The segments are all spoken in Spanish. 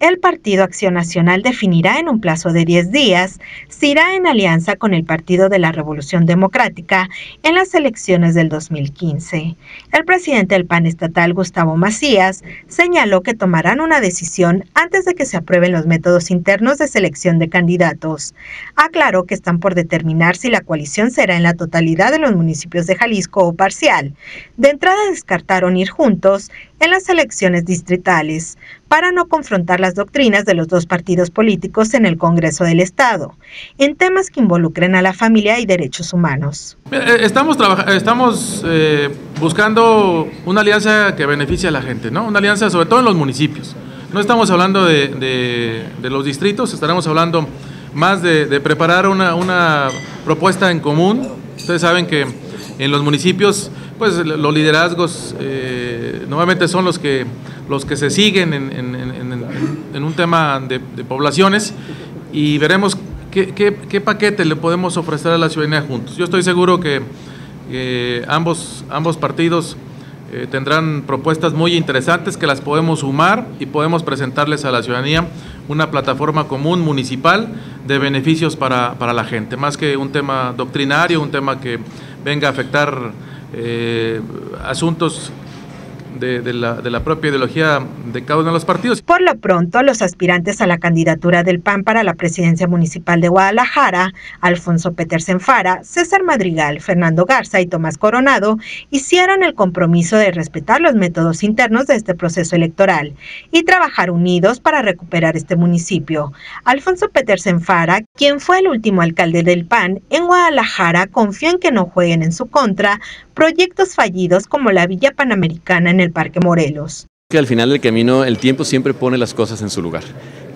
el Partido Acción Nacional definirá en un plazo de 10 días si irá en alianza con el Partido de la Revolución Democrática en las elecciones del 2015. El presidente del PAN estatal, Gustavo Macías, señaló que tomarán una decisión antes de que se aprueben los métodos internos de selección de candidatos. Aclaró que están por determinar si la coalición será en la totalidad de los municipios de Jalisco o parcial. De entrada descartaron ir juntos en las elecciones distritales para no confrontar las doctrinas de los dos partidos políticos en el Congreso del Estado, en temas que involucren a la familia y derechos humanos. Eh, estamos, estamos eh, buscando una alianza que beneficie a la gente, ¿no? una alianza sobre todo en los municipios. No estamos hablando de, los distritos, estaremos hablando más de, preparar una, una propuesta en común. Ustedes saben que en los municipios, pues los liderazgos eh, nuevamente son los que, los que se siguen en, un tema de, poblaciones y veremos qué, paquete le podemos ofrecer a la ciudadanía juntos. Yo estoy seguro que ambos, ambos partidos eh, tendrán propuestas muy interesantes que las podemos sumar y podemos presentarles a la ciudadanía una plataforma común municipal de beneficios para, para la gente, más que un tema doctrinario, un tema que venga a afectar eh, asuntos de, la, propia ideología de cada uno de los partidos. Por lo pronto, los aspirantes a la candidatura del PAN para la presidencia municipal de Guadalajara, Alfonso Petersen Fara, César Madrigal, Fernando Garza y Tomás Coronado, hicieron el compromiso de respetar los métodos internos de este proceso electoral y trabajar unidos para recuperar este municipio. Alfonso Petersen Fara, quien fue el último alcalde del PAN en Guadalajara, confió en que no jueguen en su contra proyectos fallidos como la Villa Panamericana en el Parque Morelos. Que al final del camino el tiempo siempre pone las cosas en su lugar.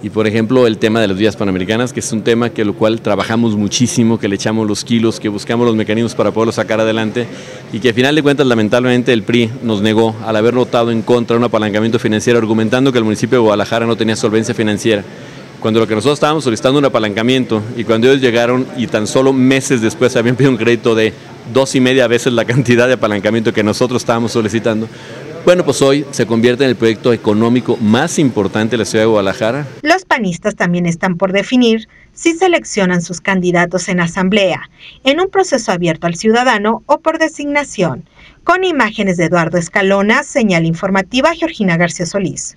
Y por ejemplo el tema de las vías panamericanas, que es un tema que lo cual trabajamos muchísimo, que le echamos los kilos, que buscamos los mecanismos para poderlo sacar adelante y que al final de cuentas lamentablemente el PRI nos negó al haber votado en contra de un apalancamiento financiero argumentando que el municipio de Guadalajara no tenía solvencia financiera cuando lo que nosotros estábamos solicitando un apalancamiento y cuando ellos llegaron y tan solo meses después habían pedido un crédito de dos y media veces la cantidad de apalancamiento que nosotros estábamos solicitando, bueno, pues hoy se convierte en el proyecto económico más importante de la ciudad de Guadalajara. Los panistas también están por definir si seleccionan sus candidatos en asamblea, en un proceso abierto al ciudadano o por designación. Con imágenes de Eduardo Escalona, señal informativa Georgina García Solís.